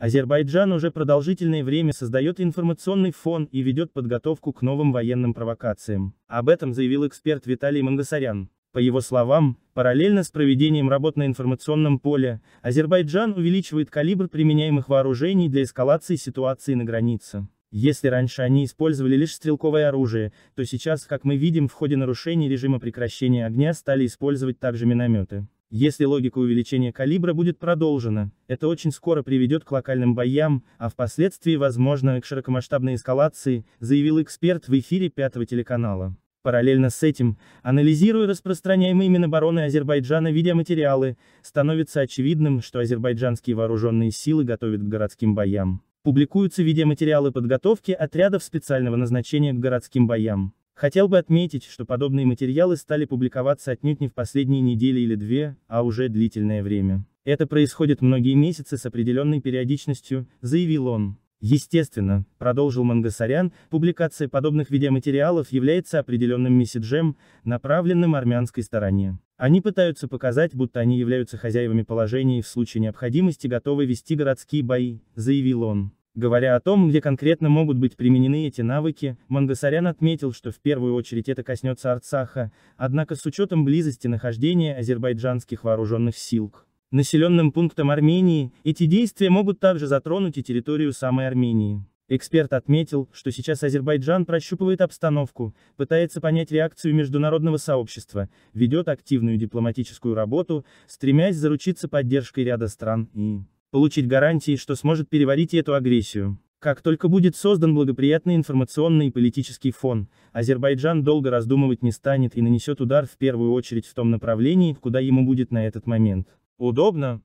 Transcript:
Азербайджан уже продолжительное время создает информационный фон и ведет подготовку к новым военным провокациям. Об этом заявил эксперт Виталий Мангасарян. По его словам, параллельно с проведением работ на информационном поле, Азербайджан увеличивает калибр применяемых вооружений для эскалации ситуации на границе. Если раньше они использовали лишь стрелковое оружие, то сейчас, как мы видим, в ходе нарушений режима прекращения огня стали использовать также минометы. Если логика увеличения калибра будет продолжена, это очень скоро приведет к локальным боям, а впоследствии, возможно, к широкомасштабной эскалации, заявил эксперт в эфире пятого телеканала. Параллельно с этим, анализируя распространяемые Минобороны Азербайджана видеоматериалы, становится очевидным, что азербайджанские вооруженные силы готовят к городским боям. Публикуются видеоматериалы подготовки отрядов специального назначения к городским боям. Хотел бы отметить, что подобные материалы стали публиковаться отнюдь не в последние недели или две, а уже длительное время. Это происходит многие месяцы с определенной периодичностью, заявил он. Естественно, продолжил Мангасарян, публикация подобных видеоматериалов является определенным месседжем, направленным армянской стороне. Они пытаются показать, будто они являются хозяевами положения и в случае необходимости готовы вести городские бои, заявил он. Говоря о том, где конкретно могут быть применены эти навыки, Мангасарян отметил, что в первую очередь это коснется Арцаха, однако с учетом близости нахождения азербайджанских вооруженных сил населенным пунктом Армении, эти действия могут также затронуть и территорию самой Армении. Эксперт отметил, что сейчас Азербайджан прощупывает обстановку, пытается понять реакцию международного сообщества, ведет активную дипломатическую работу, стремясь заручиться поддержкой ряда стран и получить гарантии, что сможет переварить эту агрессию. Как только будет создан благоприятный информационный и политический фон, Азербайджан долго раздумывать не станет и нанесет удар в первую очередь в том направлении, куда ему будет на этот момент. Удобно,